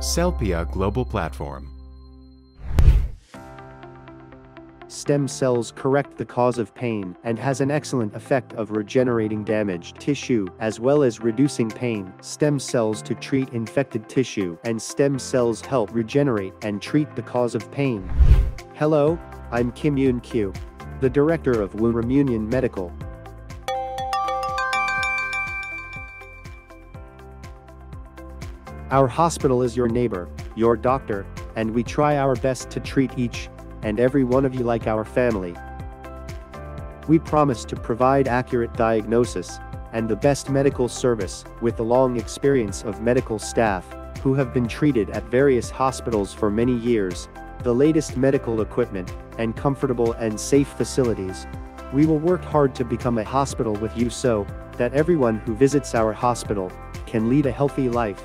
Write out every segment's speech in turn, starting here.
Cellpia Global Platform. Stem cells correct the cause of pain and has an excellent effect of regenerating damaged tissue as well as reducing pain. Stem cells to treat infected tissue and stem cells help regenerate and treat the cause of pain. Hello, I'm Kim Yoon Kyu, the director of Woorim Union Medical. Our hospital is your neighbor, your doctor, and we try our best to treat each and every one of you like our family. We promise to provide accurate diagnosis and the best medical service with the long experience of medical staff who have been treated at various hospitals for many years, the latest medical equipment, and comfortable and safe facilities. We will work hard to become a hospital with you so that everyone who visits our hospital can lead a healthy life.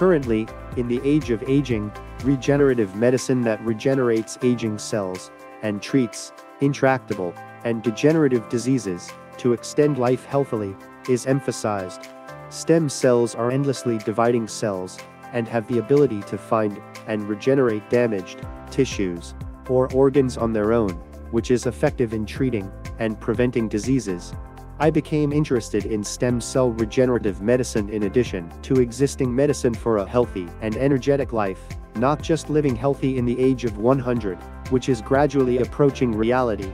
Currently, in the age of aging, regenerative medicine that regenerates aging cells and treats intractable and degenerative diseases to extend life healthily is emphasized. Stem cells are endlessly dividing cells and have the ability to find and regenerate damaged tissues or organs on their own, which is effective in treating and preventing diseases. I became interested in stem cell regenerative medicine in addition to existing medicine for a healthy and energetic life, not just living healthy in the age of 100, which is gradually approaching reality.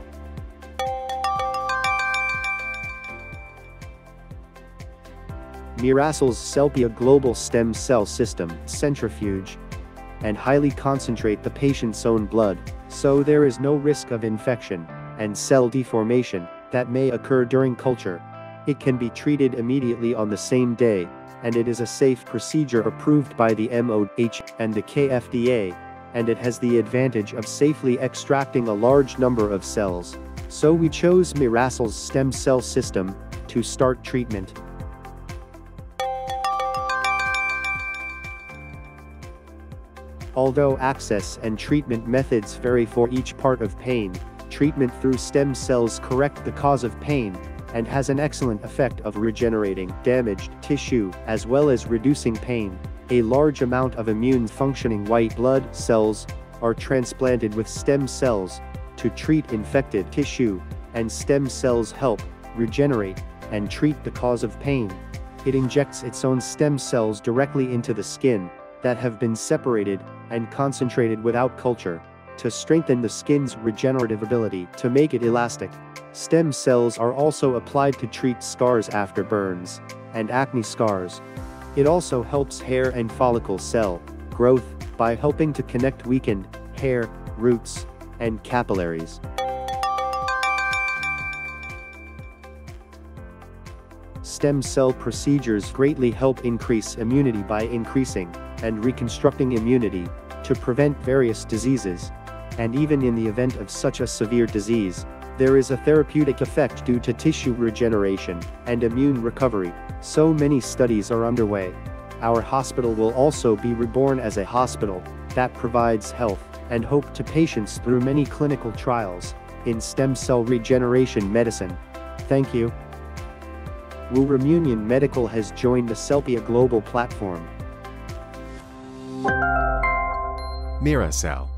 Miracell's Cellpia Global Stem Cell System centrifuge and highly concentrate the patient's own blood, so there is no risk of infection and cell deformation that may occur during culture. It can be treated immediately on the same day, and it is a safe procedure approved by the MOH and the KFDA, and it has the advantage of safely extracting a large number of cells. So we chose Miracell's stem cell system to start treatment. Although access and treatment methods vary for each part of pain, treatment through stem cells correct the cause of pain, and has an excellent effect of regenerating damaged tissue as well as reducing pain. A large amount of immune functioning white blood cells are transplanted with stem cells to treat infected tissue, and stem cells help regenerate and treat the cause of pain. It injects its own stem cells directly into the skin that have been separated and concentrated without culture to strengthen the skin's regenerative ability to make it elastic. Stem cells are also applied to treat scars after burns and acne scars. It also helps hair and follicle cell growth by helping to connect weakened hair, roots, and capillaries. Stem cell procedures greatly help increase immunity by increasing and reconstructing immunity to prevent various diseases and even in the event of such a severe disease, there is a therapeutic effect due to tissue regeneration and immune recovery. So many studies are underway. Our hospital will also be reborn as a hospital that provides health and hope to patients through many clinical trials in stem cell regeneration medicine. Thank you. Woorim Union Medical has joined the Cellpia Global platform. Miracell